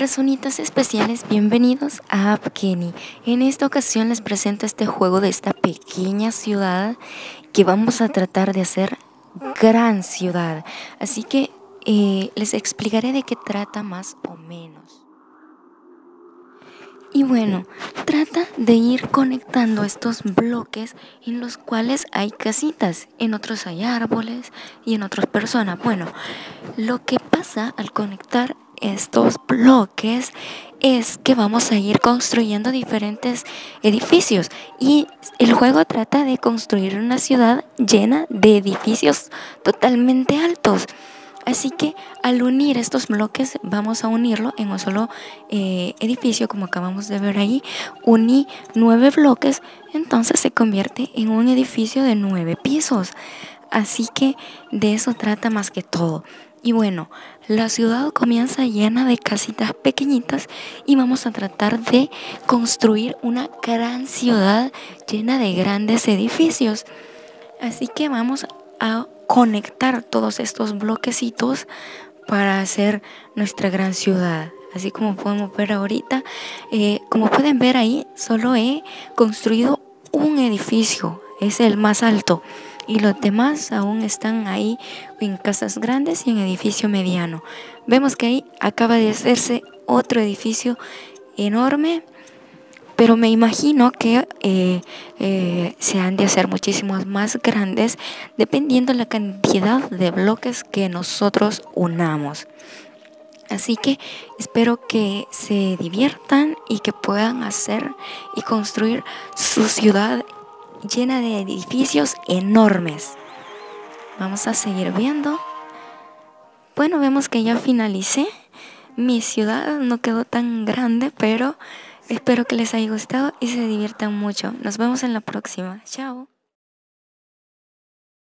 personitas especiales, bienvenidos a App En esta ocasión les presento este juego de esta pequeña ciudad que vamos a tratar de hacer gran ciudad. Así que eh, les explicaré de qué trata más o menos. Y bueno, trata de ir conectando estos bloques en los cuales hay casitas, en otros hay árboles y en otros personas. Bueno, lo que pasa al conectar estos bloques es que vamos a ir construyendo diferentes edificios y el juego trata de construir una ciudad llena de edificios totalmente altos. Así que al unir estos bloques vamos a unirlo en un solo eh, edificio como acabamos de ver ahí. Uní nueve bloques, entonces se convierte en un edificio de nueve pisos. Así que de eso trata más que todo. Y bueno, la ciudad comienza llena de casitas pequeñitas y vamos a tratar de construir una gran ciudad llena de grandes edificios. Así que vamos a conectar todos estos bloquecitos para hacer nuestra gran ciudad. Así como podemos ver ahorita, eh, como pueden ver ahí, solo he construido un edificio, es el más alto y los demás aún están ahí en casas grandes y en edificio mediano. Vemos que ahí acaba de hacerse otro edificio enorme, pero me imagino que eh, eh, se han de hacer muchísimos más grandes dependiendo la cantidad de bloques que nosotros unamos. Así que espero que se diviertan y que puedan hacer y construir su ciudad llena de edificios enormes. Vamos a seguir viendo. Bueno, vemos que ya finalicé. Mi ciudad no quedó tan grande, pero espero que les haya gustado y se diviertan mucho. Nos vemos en la próxima. Chao.